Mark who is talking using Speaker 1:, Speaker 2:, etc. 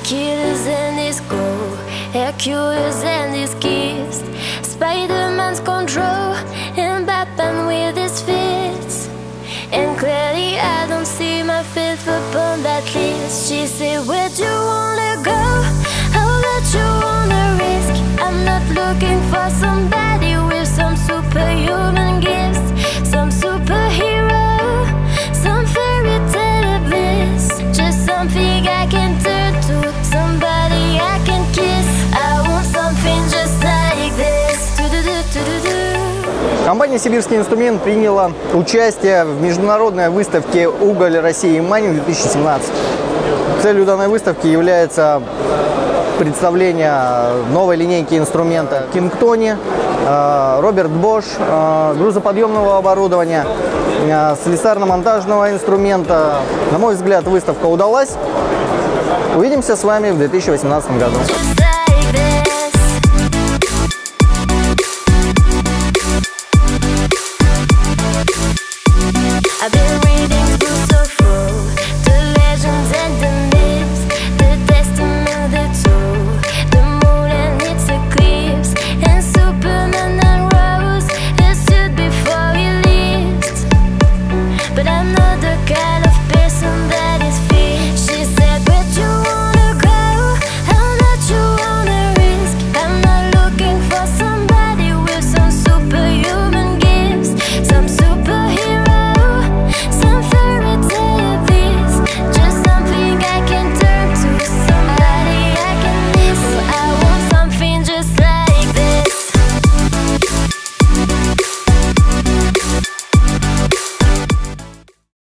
Speaker 1: Achilles and his goal, Hercules and his gifts, Spider-Man's control, and Batman with his fists. And clearly I don't see my faith upon that list. She said, Where'd you wanna
Speaker 2: Компания «Сибирский инструмент» приняла участие в международной выставке «Уголь России и Майнинг-2017». Целью данной выставки является представление новой линейки инструмента King Tony, э, Robert Bosch, э, грузоподъемного оборудования, э, слесарно-монтажного инструмента. На мой взгляд, выставка удалась. Увидимся с вами в 2018 году.